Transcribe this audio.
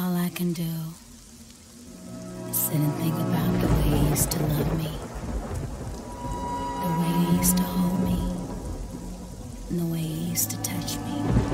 All I can do is sit and think about the way he used to love me, the way he used to hold me, and the way he used to touch me.